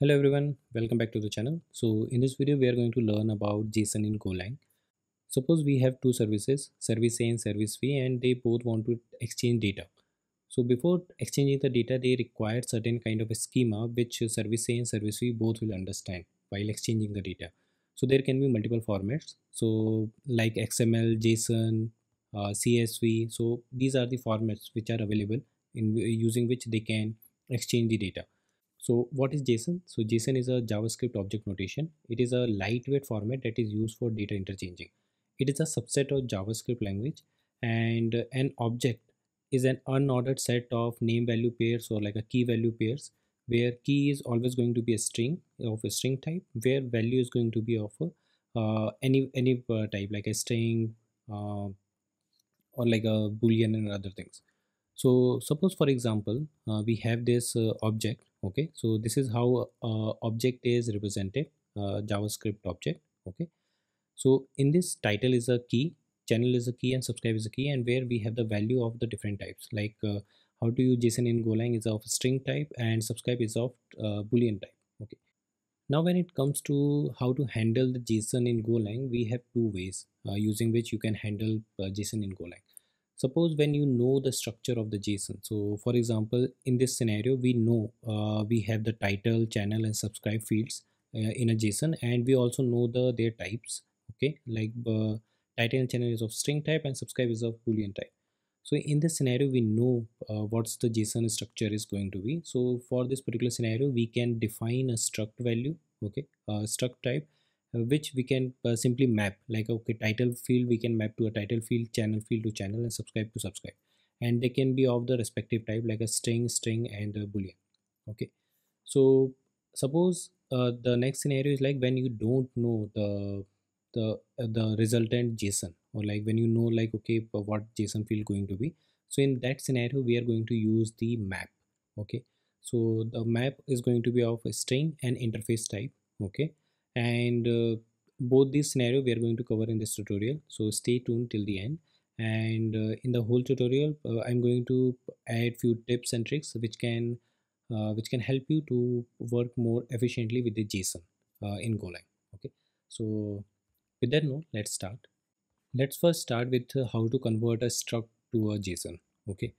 Hello everyone, welcome back to the channel. So in this video we are going to learn about JSON in Golang. Suppose we have two services, service A and service B and they both want to exchange data. So before exchanging the data they require certain kind of a schema which service A and service B both will understand while exchanging the data. So there can be multiple formats. So like XML, JSON, uh, CSV. So these are the formats which are available in using which they can exchange the data so what is JSON? So JSON is a JavaScript object notation. It is a lightweight format that is used for data interchanging. It is a subset of JavaScript language and an object is an unordered set of name value pairs or like a key value pairs where key is always going to be a string of a string type where value is going to be of a, uh, any any uh, type like a string uh, or like a boolean and other things so suppose for example uh, we have this uh, object okay? So this is how uh, object is represented uh, javascript object okay? So in this title is a key channel is a key and subscribe is a key and where we have the value of the different types. Like uh, how to use json in golang is of string type and subscribe is of uh, boolean type okay? Now when it comes to how to handle the json in golang we have two ways using which you can handle json in golang suppose when you know the structure of the json. So for example in this scenario we know uh, we have the title channel and subscribe fields uh, in a json and we also know the their types okay? Like uh, title and channel is of string type and subscribe is of boolean type. So in this scenario we know uh, what's the json structure is going to be. So for this particular scenario we can define a struct value okay? Uh, struct type which we can uh, simply map like okay title field we can map to a title field channel field to channel and subscribe to subscribe. And they can be of the respective type like a string string and a boolean. Okay. So suppose uh, the next scenario is like when you don't know the the uh, the resultant json or like when you know like okay what json field going to be. So in that scenario we are going to use the map. Okay. So the map is going to be of a string and interface type. Okay and uh, both these scenario we are going to cover in this tutorial. So stay tuned till the end. And uh, in the whole tutorial uh, i'm going to add few tips and tricks which can uh, which can help you to work more efficiently with the json uh, in golang. Okay? So with that note let's start. Let's first start with uh, how to convert a struct to a json. Okay?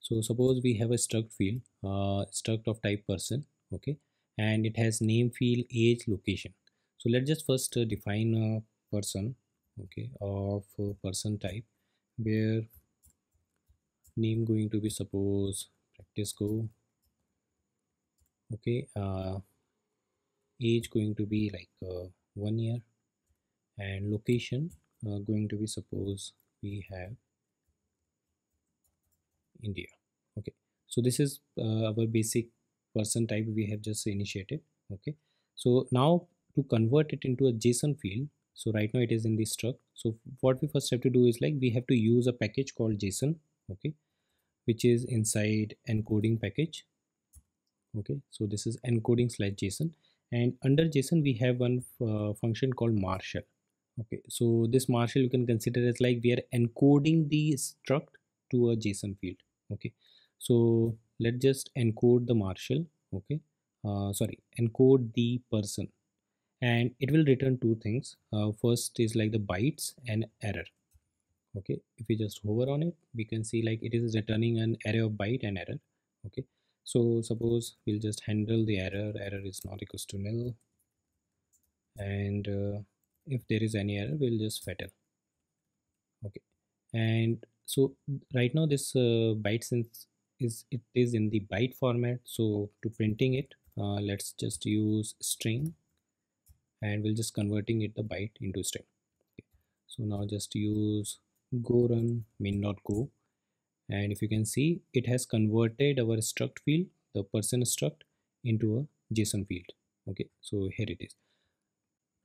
So suppose we have a struct field struct of type person. Okay and it has name field age location. So let's just first uh, define a person okay of person type where name going to be suppose practice go okay uh, age going to be like uh, one year and location uh, going to be suppose we have India okay. So this is uh, our basic person type we have just initiated okay? So now to convert it into a json field so right now it is in the struct so what we first have to do is like we have to use a package called json okay? Which is inside encoding package okay? So this is encoding slash json and under json we have one uh, function called marshal okay? So this marshal you can consider as like we are encoding the struct to a json field okay? So let's just encode the marshal okay? Uh, sorry encode the person. And it will return two things. Uh, first is like the bytes and error okay? If we just hover on it we can see like it is returning an array of byte and error okay? So suppose we'll just handle the error. Error is not equals to nil and uh, if there is any error we'll just fatal okay? And so right now this uh, byte since is it is in the byte format. So to printing it uh, let's just use string and we'll just converting it the byte into string. Okay. so now just use go run main.go and if you can see it has converted our struct field the person struct into a json field. Okay so here it is.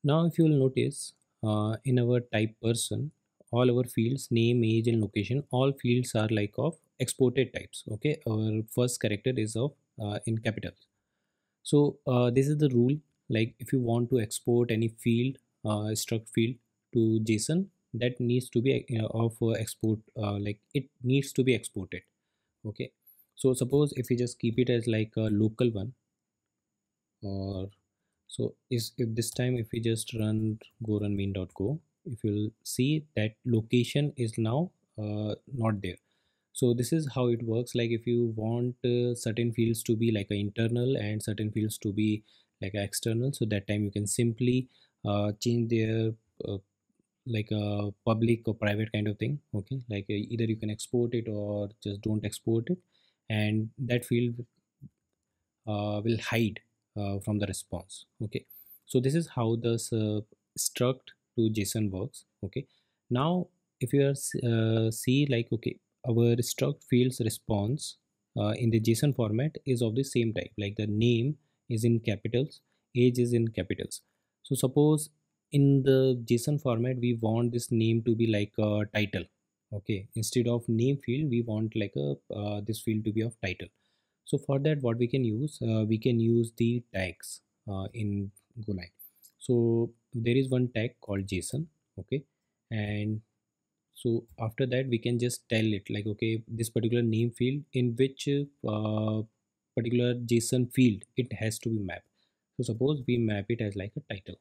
Now if you will notice uh, in our type person all our fields name age and location all fields are like of exported types okay? Our first character is of uh, in capitals. So uh, this is the rule like if you want to export any field uh, struct field to json that needs to be uh, of uh, export uh, like it needs to be exported okay? So suppose if we just keep it as like a local one or so is if this time if we just run go run main.go if you'll see that location is now uh, not there so this is how it works. Like if you want uh, certain fields to be like a internal and certain fields to be like external so that time you can simply uh, change their uh, like a public or private kind of thing okay? Like uh, either you can export it or just don't export it and that field uh, will hide uh, from the response okay? So this is how the struct to json works okay? Now if you are see like okay our struct fields response uh, in the json format is of the same type like the name is in capitals age is in capitals. So suppose in the json format we want this name to be like a title okay? Instead of name field we want like a uh, this field to be of title. So for that what we can use uh, we can use the tags uh, in golang. So there is one tag called json okay? And so after that we can just tell it like okay this particular name field in which uh, particular json field it has to be mapped. So suppose we map it as like a title.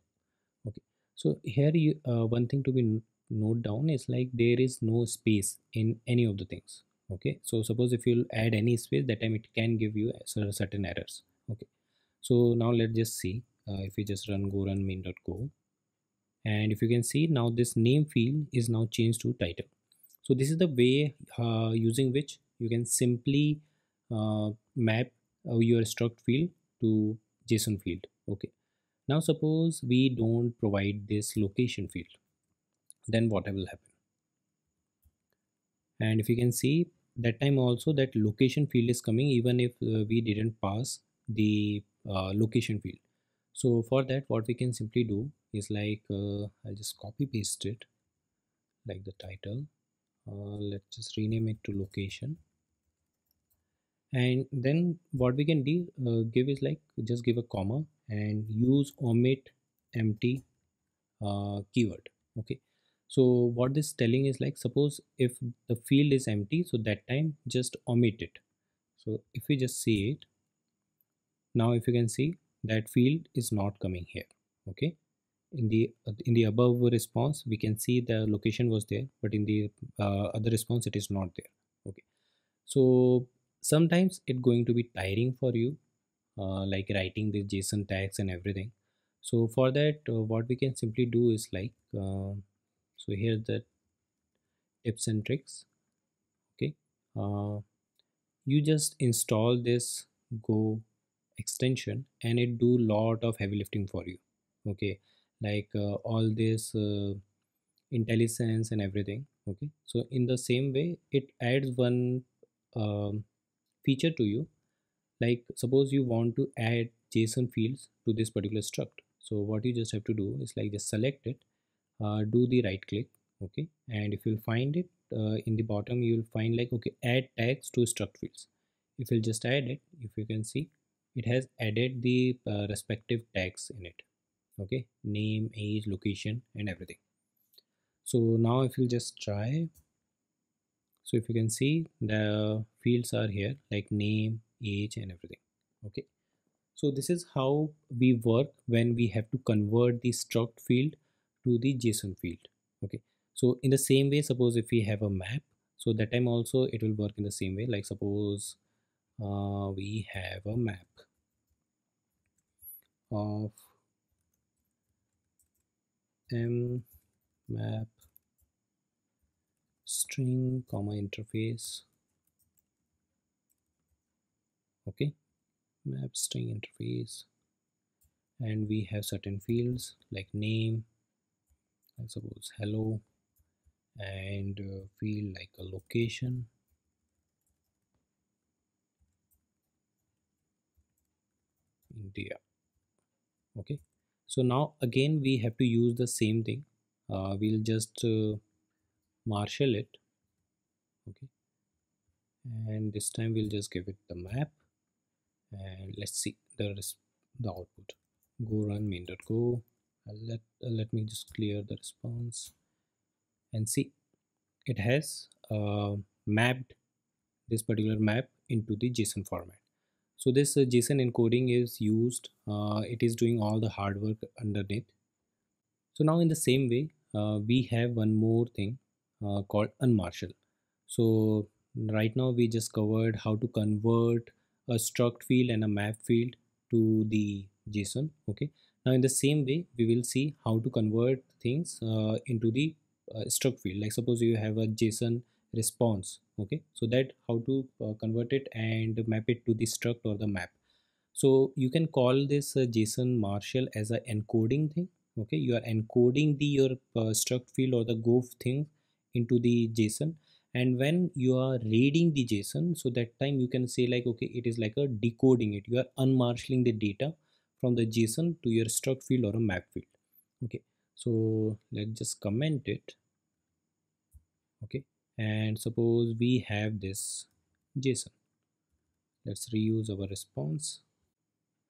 Okay. So here you uh, one thing to be note down is like there is no space in any of the things. Okay. So suppose if you add any space that time it can give you certain errors. Okay. So now let's just see uh, if we just run go run main.go and if you can see now this name field is now changed to title. So this is the way uh, using which you can simply uh, map uh, your struct field to json field. Okay. Now suppose we don't provide this location field. Then what will happen? And if you can see that time also that location field is coming even if uh, we didn't pass the uh, location field. So for that what we can simply do is like uh, I'll just copy paste it like the title. Uh, let's just rename it to location. And then what we can do uh, give is like just give a comma and use omit empty uh, keyword okay? So what this telling is like suppose if the field is empty so that time just omit it. So if we just see it now if you can see that field is not coming here okay in the in the above response we can see the location was there but in the uh, other response it is not there. Okay. So sometimes it going to be tiring for you uh, like writing the json tags and everything. So for that uh, what we can simply do is like uh, so here the tips and tricks. Okay. Uh, you just install this go extension and it do lot of heavy lifting for you. Okay like uh, all this uh, IntelliSense and everything okay? So in the same way it adds one um, feature to you. Like suppose you want to add json fields to this particular struct. So what you just have to do is like just select it uh, do the right click okay? And if you'll find it uh, in the bottom you'll find like okay add tags to struct fields. If you'll just add it if you can see it has added the uh, respective tags in it okay name age location and everything. So now if you just try. So if you can see the fields are here like name age and everything. Okay. So this is how we work when we have to convert the struct field to the json field. Okay. So in the same way suppose if we have a map so that time also it will work in the same way. Like suppose uh, we have a map of m map string comma interface. Okay. Map string interface. And we have certain fields like name I suppose hello and uh, field like a location. India. Okay so now again we have to use the same thing. Uh, we'll just uh, marshal it. Okay. And this time we'll just give it the map. And let's see the the output. Go run main.go let uh, let me just clear the response. And see it has uh, mapped this particular map into the json format so this uh, json encoding is used uh, it is doing all the hard work underneath so now in the same way uh, we have one more thing uh, called unmarshal. So right now we just covered how to convert a struct field and a map field to the json okay? Now in the same way we will see how to convert things uh, into the uh, struct field. Like suppose you have a json response okay? So that how to uh, convert it and map it to the struct or the map. So you can call this uh, json marshal as a encoding thing okay? You are encoding the your uh, struct field or the go thing into the json and when you are reading the json so that time you can say like okay it is like a decoding it. You are unmarshalling the data from the json to your struct field or a map field okay? So let's just comment it okay and suppose we have this json. Let's reuse our response.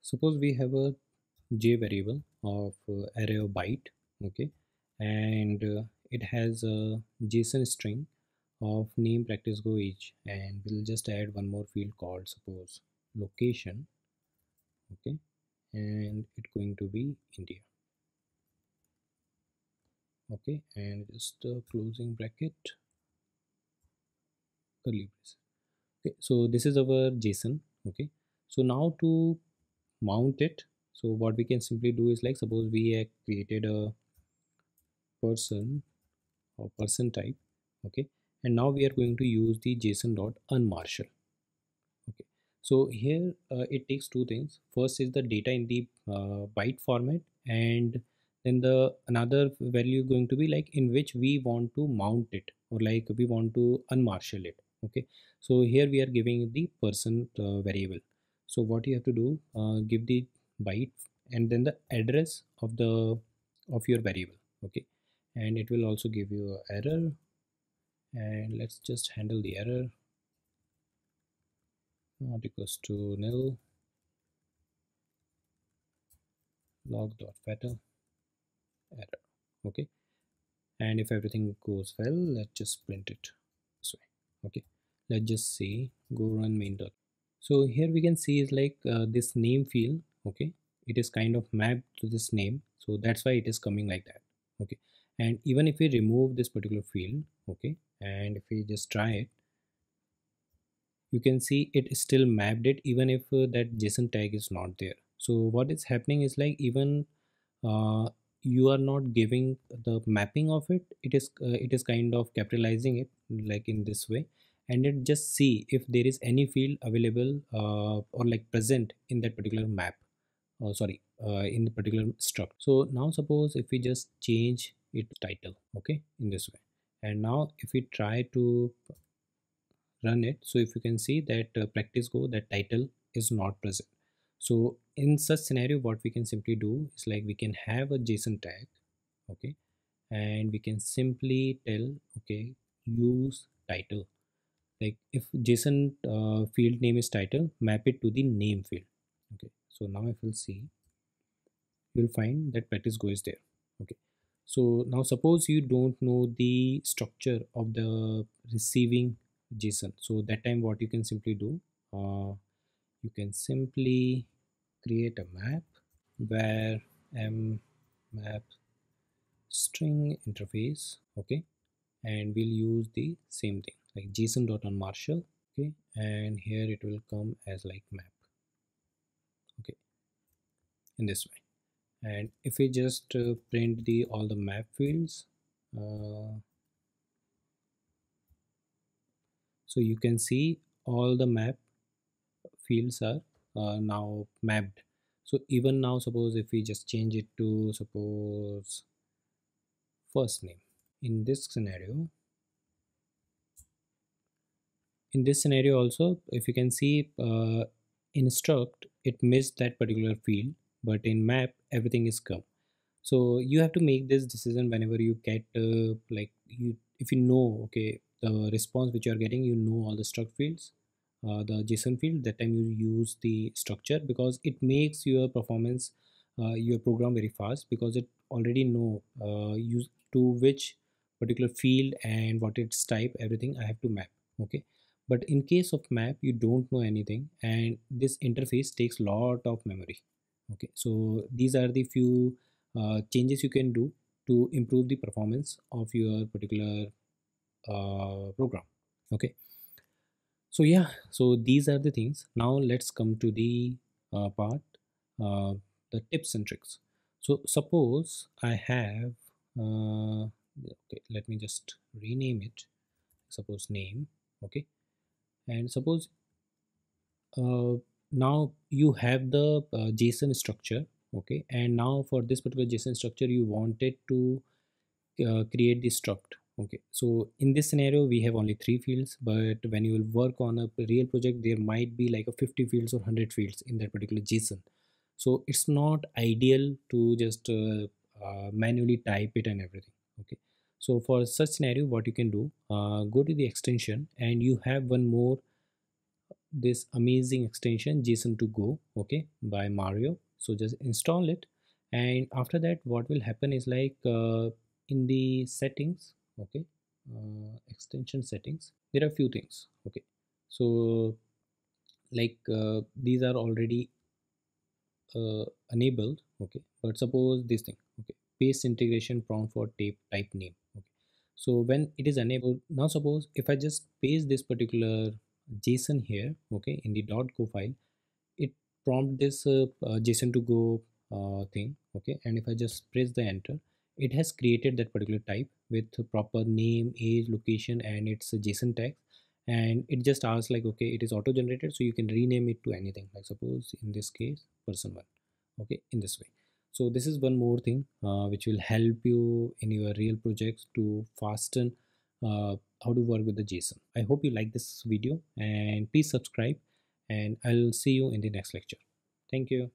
Suppose we have a j variable of uh, array of byte okay? And uh, it has a json string of name practice go age and we'll just add one more field called suppose location okay? And it's going to be India. Okay? And just a closing bracket curly okay so this is our JSON okay. So now to mount it so what we can simply do is like suppose we have created a person or person type okay and now we are going to use the json dot unmarshal okay. So here uh, it takes two things. First is the data in the uh, byte format and then the another value going to be like in which we want to mount it or like we want to unmarshal it okay. So here we are giving the person uh, variable. So what you have to do uh, give the byte and then the address of the of your variable. Okay. And it will also give you a error. And let's just handle the error. Not equals to nil. Log dot fatal error. Okay. And if everything goes well let's just print it okay. Let's just say go run main dot. So here we can see is like uh, this name field. Okay. It is kind of mapped to this name. So that's why it is coming like that. Okay. And even if we remove this particular field okay and if we just try it you can see it still mapped it even if uh, that json tag is not there. So what is happening is like even uh, you are not giving the mapping of it it is uh, it is kind of capitalizing it like in this way. And it just see if there is any field available uh, or like present in that particular map uh, sorry uh, in the particular struct. So now suppose if we just change it title okay in this way. And now if we try to run it so if you can see that uh, practice go that title is not present so in such scenario what we can simply do is like we can have a json tag okay? And we can simply tell okay use title. Like if json uh, field name is title map it to the name field okay? So now if you'll see you'll find that practice go is there okay? So now suppose you don't know the structure of the receiving json. So that time what you can simply do uh, you can simply create a map where m map string interface okay? And we'll use the same thing like json dot unmarshal okay? And here it will come as like map okay? In this way. And if we just uh, print the all the map fields uh, so you can see all the map fields are now mapped. So even now suppose if we just change it to suppose first name. In this scenario in this scenario also if you can see uh, instruct it missed that particular field but in map everything is come. So you have to make this decision whenever you get uh, like you if you know okay the response which you are getting you know all the struct fields uh, the json field that time you use the structure because it makes your performance uh, your program very fast because it already know uh, use to which particular field and what its type everything i have to map okay? But in case of map you don't know anything and this interface takes lot of memory okay? So these are the few uh, changes you can do to improve the performance of your particular uh, program okay so yeah so these are the things. Now let's come to the uh, part uh, the tips and tricks. So suppose i have uh, okay let me just rename it. Suppose name okay? And suppose uh, now you have the uh, json structure okay? And now for this particular json structure you wanted to uh, create the struct okay so in this scenario we have only three fields but when you will work on a real project there might be like a 50 fields or 100 fields in that particular json. So it's not ideal to just uh, uh, manually type it and everything okay? So for such scenario what you can do uh, go to the extension and you have one more this amazing extension json to go okay by mario. So just install it and after that what will happen is like uh, in the settings okay uh, extension settings there are a few things okay. So like uh, these are already uh, enabled okay but suppose this thing okay paste integration prompt for tape type name okay. So when it is enabled now suppose if i just paste this particular json here okay in the .go file it prompt this uh, uh, json to go uh, thing okay and if i just press the enter it has created that particular type with proper name age location and its json tag and it just asks like okay it is auto generated so you can rename it to anything. Like suppose in this case person one okay in this way. So this is one more thing uh, which will help you in your real projects to fasten uh, how to work with the json. I hope you like this video and please subscribe and i'll see you in the next lecture. Thank you